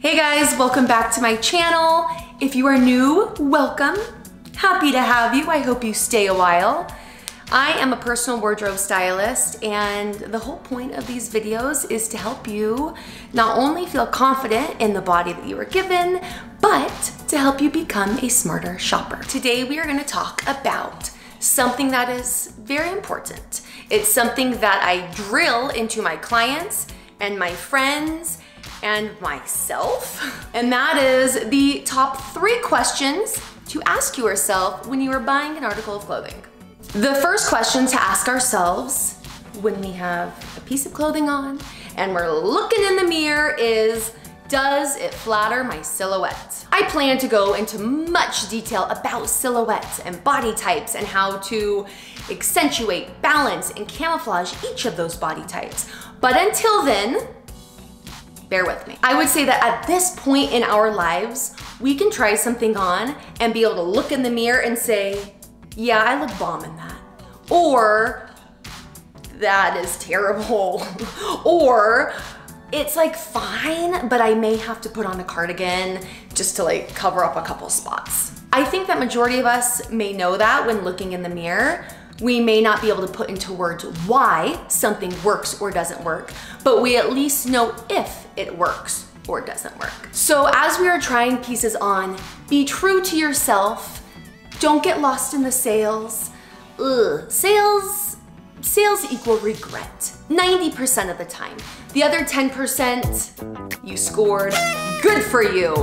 Hey guys, welcome back to my channel. If you are new, welcome. Happy to have you. I hope you stay a while. I am a personal wardrobe stylist and the whole point of these videos is to help you not only feel confident in the body that you were given, but to help you become a smarter shopper. Today we are gonna talk about something that is very important. It's something that I drill into my clients and my friends and myself. And that is the top three questions to ask yourself when you are buying an article of clothing. The first question to ask ourselves when we have a piece of clothing on and we're looking in the mirror is, does it flatter my silhouette? I plan to go into much detail about silhouettes and body types and how to accentuate, balance, and camouflage each of those body types. But until then, bear with me. I would say that at this point in our lives, we can try something on and be able to look in the mirror and say, yeah, I look bomb in that. Or, that is terrible. or, it's like fine, but I may have to put on a cardigan just to like cover up a couple spots. I think that majority of us may know that when looking in the mirror, we may not be able to put into words why something works or doesn't work, but we at least know if it works or doesn't work. So as we are trying pieces on, be true to yourself. Don't get lost in the sales. Ugh, sales, sales equal regret. 90% of the time. The other 10%, you scored, good for you.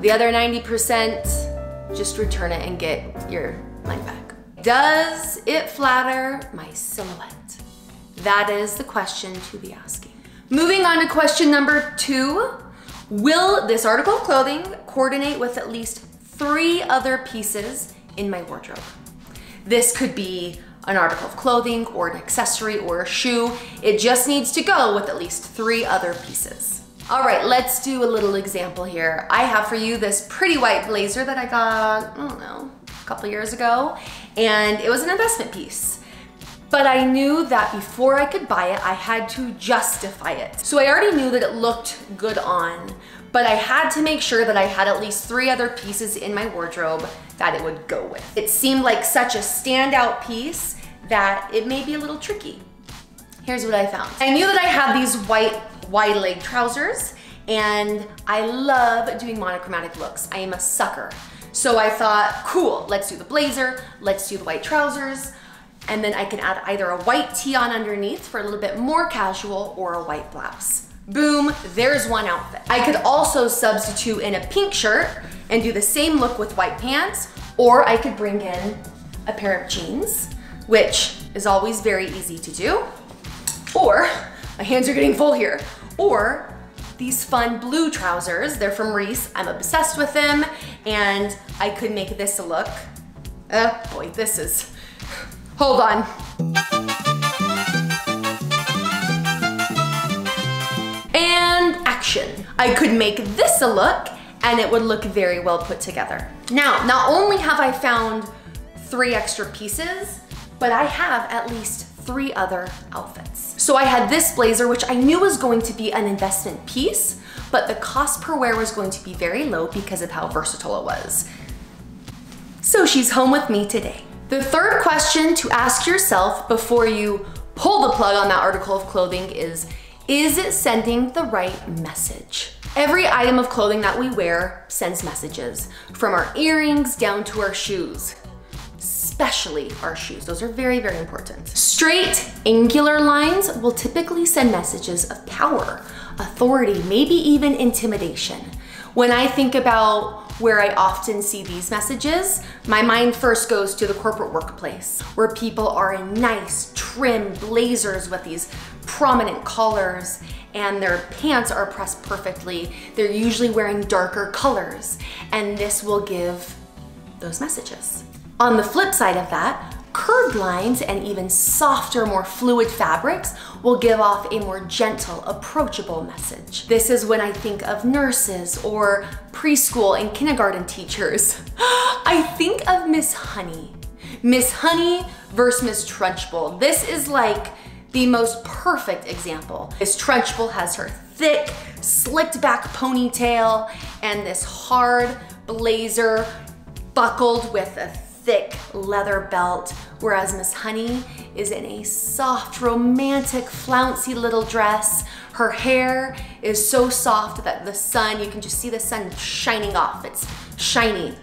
The other 90%, just return it and get your money back. Does it flatter my silhouette? That is the question to be asking. Moving on to question number two. Will this article of clothing coordinate with at least three other pieces in my wardrobe? This could be an article of clothing or an accessory or a shoe. It just needs to go with at least three other pieces. All right, let's do a little example here. I have for you this pretty white blazer that I got, I don't know, a couple years ago, and it was an investment piece. But I knew that before I could buy it, I had to justify it. So I already knew that it looked good on, but I had to make sure that I had at least three other pieces in my wardrobe that it would go with. It seemed like such a standout piece that it may be a little tricky. Here's what I found. I knew that I had these white wide leg trousers and I love doing monochromatic looks. I am a sucker. So I thought, cool, let's do the blazer, let's do the white trousers, and then I can add either a white tee on underneath for a little bit more casual or a white blouse. Boom, there's one outfit. I could also substitute in a pink shirt and do the same look with white pants, or I could bring in a pair of jeans, which is always very easy to do. Or, my hands are getting full here, or these fun blue trousers. They're from Reiss. I'm obsessed with them and I could make this a look. Oh boy, this is, hold on. And action. I could make this a look and it would look very well put together. Now, not only have I found three extra pieces, but I have at least three other outfits. So I had this blazer, which I knew was going to be an investment piece, but the cost per wear was going to be very low because of how versatile it was. So she's home with me today. The third question to ask yourself before you pull the plug on that article of clothing is, is it sending the right message? Every item of clothing that we wear sends messages, from our earrings down to our shoes especially our shoes. Those are very, very important. Straight, angular lines will typically send messages of power, authority, maybe even intimidation. When I think about where I often see these messages, my mind first goes to the corporate workplace, where people are in nice, trim blazers with these prominent collars and their pants are pressed perfectly. They're usually wearing darker colors, and this will give those messages. On the flip side of that, curved lines and even softer, more fluid fabrics will give off a more gentle, approachable message. This is when I think of nurses or preschool and kindergarten teachers. I think of Miss Honey. Miss Honey versus Miss Trunchbull. This is like The most perfect example Miss Trunchbull has her thick, slicked back ponytail and this hard blazer buckled with a thick leather belt, whereas Miss Honey is in a soft, romantic, flouncy little dress. Her hair is so soft that the sun, you can just see the sun shining off. It's shiny.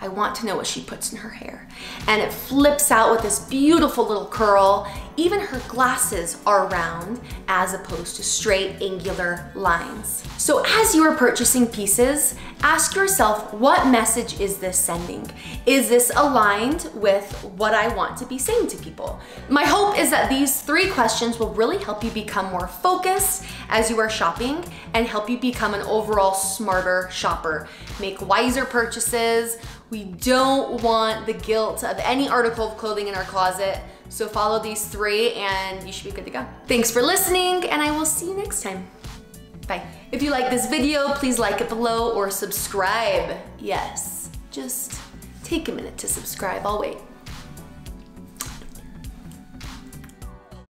I want to know what she puts in her hair. And it flips out with this beautiful little curl. Even her glasses are round as opposed to straight angular lines. So as you are purchasing pieces, ask yourself, what message is this sending? Is this aligned with what I want to be saying to people? My hope is that these three questions will really help you become more focused as you are shopping and help you become an overall smarter shopper. Make wiser purchases. We don't want the guilt of any article of clothing in our closet. So follow these three and you should be good to go. Thanks for listening and I will see you next time. Bye. If you like this video, please like it below or subscribe. Yes, just take a minute to subscribe. I'll wait.